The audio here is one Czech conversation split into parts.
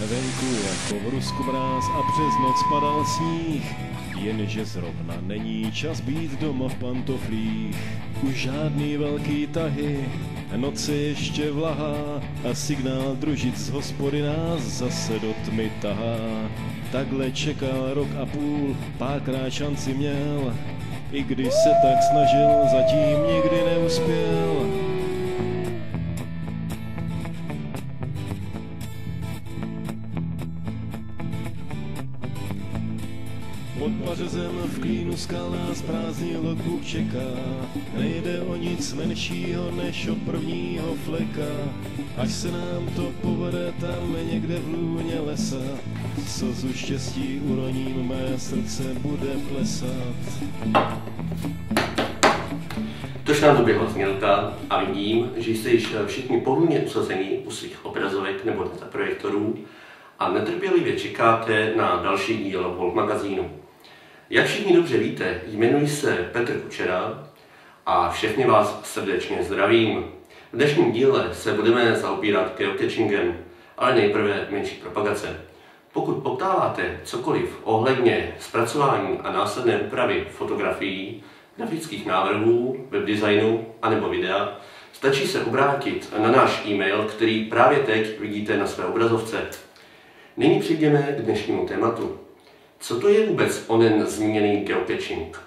Venku jako v Rusku mráz a přes noc padal sníh, jenže zrovna není čas být doma v pantoflích. Už žádný velký tahy, noc je ještě vlahá a signál družic z hospody nás zase do tmy tahá. Takhle čekal rok a půl, párkrát šanci měl, i když se tak snažil, zatím nikdy neuspěl. Pařezem v klínu skal nás prázdný logbook čeká. Nejde o nic menšího než o prvního fleka. Až se nám to povede tam někde v lůně lesa. Slzu štěstí uroním, mé srdce bude plesat. Tož nám doběhla znělka a vidím, že jste již všichni pohodlně usazení u svých obrazovek nebo projektorů a netrpělivě čekáte na další díl Volt magazínu. Jak všichni dobře víte, jmenuji se Petr Kučera a všechny vás srdečně zdravím. V dnešním díle se budeme zaopírat geocachingem, ale nejprve menší propagace. Pokud poptáváte cokoliv ohledně zpracování a následné úpravy fotografií, grafických návrhů, webdesignu anebo videa, stačí se obrátit na náš e-mail, který právě teď vidíte na své obrazovce. Nyní přijdeme k dnešnímu tématu. Co to je vůbec onen zmíněný geocaching?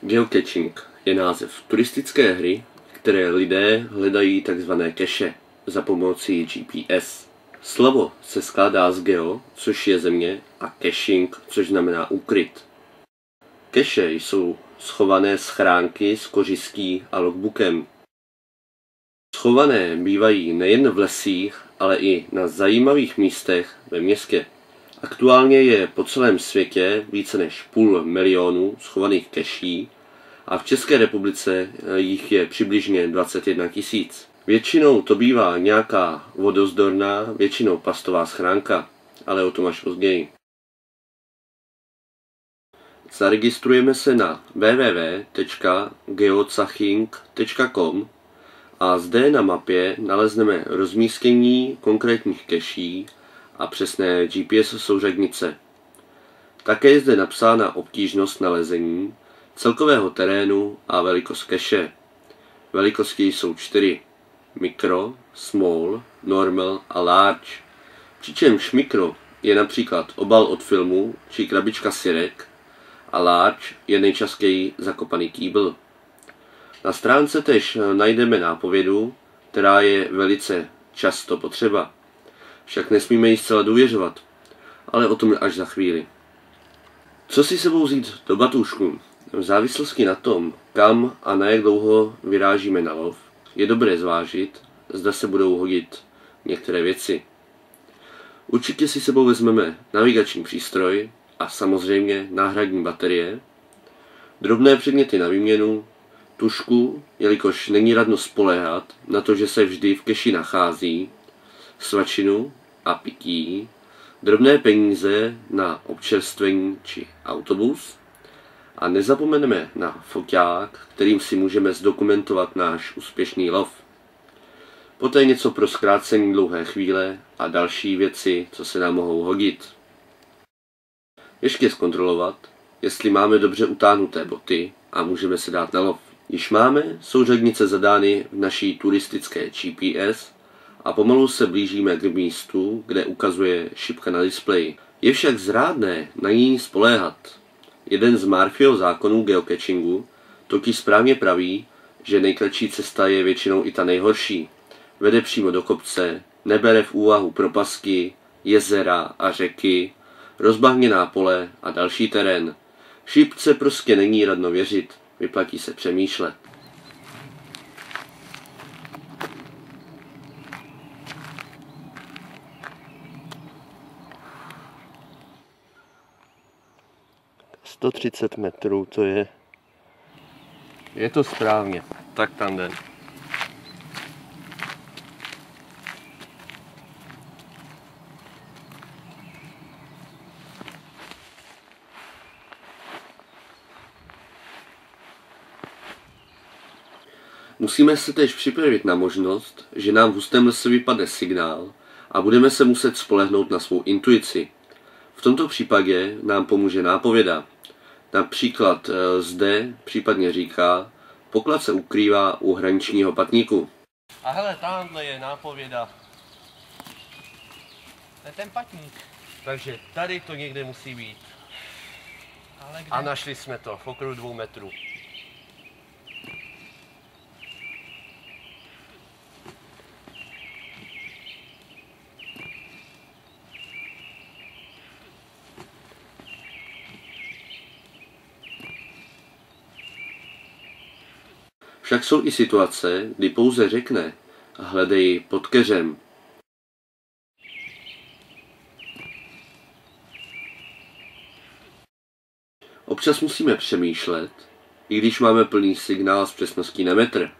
Geocaching je název turistické hry, které lidé hledají tzv. keše za pomocí GPS. Slovo se skládá z geo, což je země, a caching, což znamená ukryt. Keše jsou schované schránky s kořistí a logbookem. Schované bývají nejen v lesích, ale i na zajímavých místech ve městě. Aktuálně je po celém světě více než půl milionu schovaných keší a v České republice jich je přibližně 21 tisíc. Většinou to bývá nějaká vodozdorná, většinou pastová schránka, ale o tom až později. Zaregistrujeme se na www.geocaching.com a zde na mapě nalezneme rozmístění konkrétních keší a přesné GPS souřadnice. Také je zde napsána obtížnost nalezení, celkového terénu a velikost keše. Velikosti jsou čtyři. Mikro, small, normal a large. Přičemž mikro je například obal od filmu či krabička sirek a large je nejčastěji zakopaný kýbl. Na stránce tež najdeme nápovědu, která je velice často potřeba. Však nesmíme jí zcela důvěřovat, ale o tom až za chvíli. Co si sebou vzít do batůžku? V závislosti na tom, kam a na jak dlouho vyrážíme na lov, je dobré zvážit, zda se budou hodit některé věci. Určitě si sebou vezmeme navigační přístroj a samozřejmě náhradní baterie, drobné předměty na výměnu, tušku, jelikož není radno spoléhat na to, že se vždy v keši nachází, svačinu a pití, drobné peníze na občerstvení či autobus a nezapomeneme na foťák, kterým si můžeme zdokumentovat náš úspěšný lov. Poté něco pro zkrácení dlouhé chvíle a další věci, co se nám mohou hodit. Ještě zkontrolovat, jestli máme dobře utáhnuté boty a můžeme se dát na lov. Již máme souřadnice zadány v naší turistické GPS a pomalu se blížíme k místu, kde ukazuje šipka na displeji. Je však zrádné na ní spoléhat. Jeden z Murphyho zákonů geocachingu totiž správně praví, že nejkratší cesta je většinou i ta nejhorší. Vede přímo do kopce, nebere v úvahu propasky, jezera a řeky, rozbahněná pole a další terén. Šipce prostě není radno věřit, vyplatí se přemýšlet. Sto třicet metrů, to je... Je to správně, tak tam jde. Musíme se též připravit na možnost, že nám v hustém lese vypadne signál a budeme se muset spolehnout na svou intuici. V tomto případě nám pomůže nápověda. Například eh, zde případně říká, poklad se ukrývá u hraničního patníku. A hele, tamhle je nápověda. To je ten patník. Takže tady to někde musí být. Ale kde? A našli jsme to v okruhu dvou metrů. Však jsou i situace, kdy pouze řekne, hledej pod keřem. Občas musíme přemýšlet, i když máme plný signál s přesností na metr.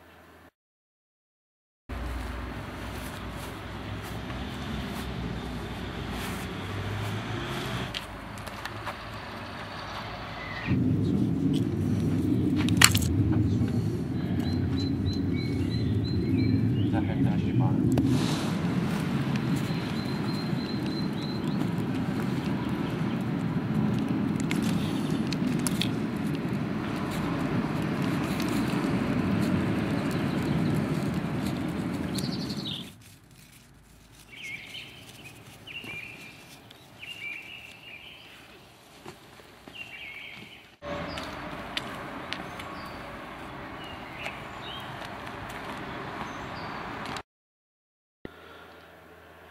Tak jak to naše pán.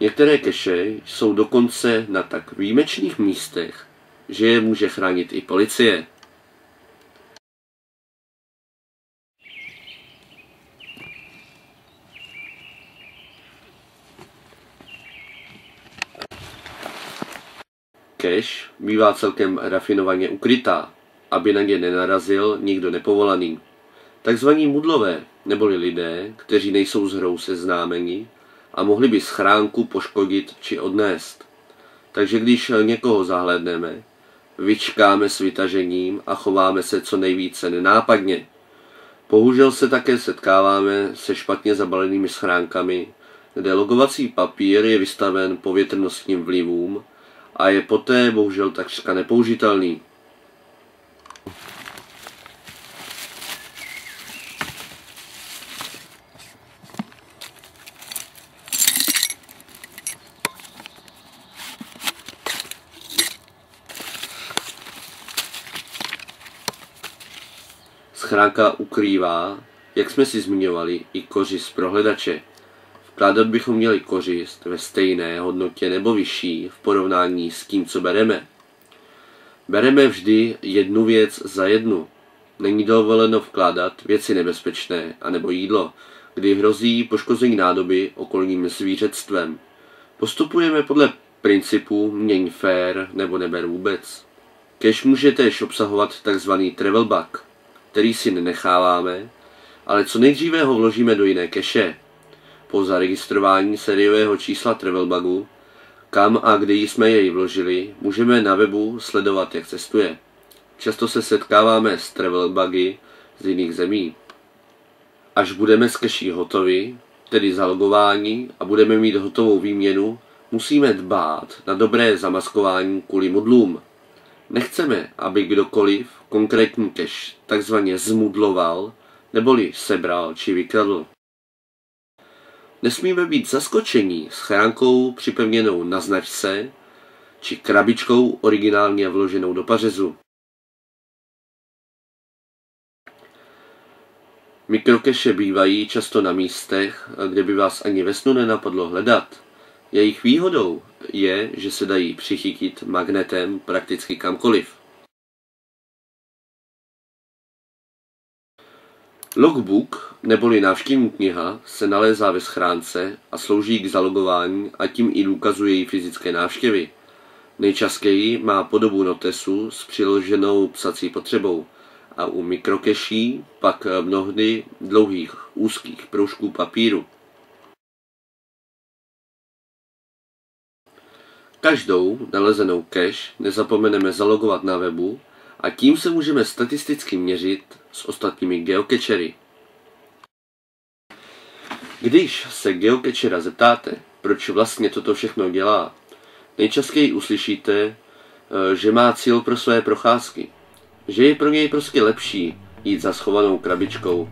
Některé keše jsou dokonce na tak výjimečných místech, že je může chránit i policie. Keš bývá celkem rafinovaně ukrytá, aby na ně nenarazil nikdo nepovolaný. Takzvaní mudlové, neboli lidé, kteří nejsou s hrou seznámeni a mohli by schránku poškodit či odnést. Takže když někoho zahledneme, vyčkáme s vytažením a chováme se co nejvíce nenápadně. Bohužel se také setkáváme se špatně zabalenými schránkami, kde logovací papír je vystaven povětrnostním vlivům a je poté bohužel takřka nepoužitelný. Schránka ukrývá, jak jsme si zmiňovali, i kořist prohledače. Vkládat bychom měli kořist ve stejné hodnotě nebo vyšší v porovnání s tím, co bereme. Bereme vždy jednu věc za jednu. Není dovoleno vkládat věci nebezpečné anebo jídlo, kdy hrozí poškození nádoby okolním zvířectvem. Postupujeme podle principu měň fair nebo neber vůbec. Cash může též obsahovat tzv. travel bug, který si nenecháváme, ale co nejdříve ho vložíme do jiné keše. Po zaregistrování sériového čísla Travelbugu, kam a kdy jsme jej vložili, můžeme na webu sledovat, jak cestuje. Často se setkáváme s Travelbugy z jiných zemí. Až budeme s keší hotovi, tedy zalogování a budeme mít hotovou výměnu, musíme dbát na dobré zamaskování kvůli modlům. Nechceme, aby kdokoliv konkrétní cache takzvaně zmudloval, neboli sebral či vykradl. Nesmíme být zaskočení schránkou připevněnou na značce či krabičkou originálně vloženou do pařezu. Mikrokeše bývají často na místech, kde by vás ani ve snu nenapadlo hledat. Jejich výhodou je, že se dají přichytit magnetem prakticky kamkoliv. Logbook neboli návštěvní kniha se nalézá ve schránce a slouží k zalogování a tím i důkazu její fyzické návštěvy. Nejčastěji má podobu notesu s přiloženou psací potřebou a u mikrokeší pak mnohdy dlouhých úzkých proužků papíru. Každou nalezenou cache nezapomeneme zalogovat na webu a tím se můžeme statisticky měřit s ostatními geocachery. Když se geocachera zeptáte, proč vlastně toto všechno dělá, nejčastěji uslyšíte, eh, že má cíl pro své procházky. Že je pro něj prostě lepší jít za schovanou krabičkou,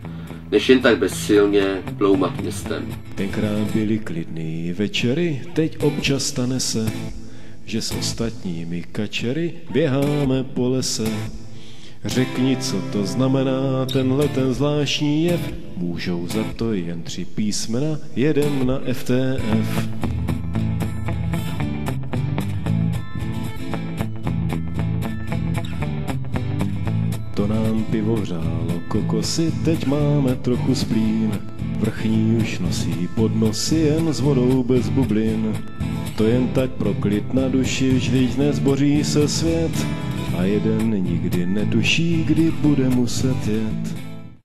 než jen tak bezsilně ploumat městem. Tenkrát byly klidný večery, teď občas stane se, že s ostatními kačery běháme po lese. Řekni, co to znamená tenhle ten zvláštní jev, můžou za to jen tři písmena, jedem na FTF. To nám pivo vřálo kokosy, teď máme trochu splín. Vrchní už nosí pod nosy jen s vodou bez bublin. To jen tak pro klid na duši, vždyť nezboří se svět. A jeden nikdy netuší, kdy bude muset jet.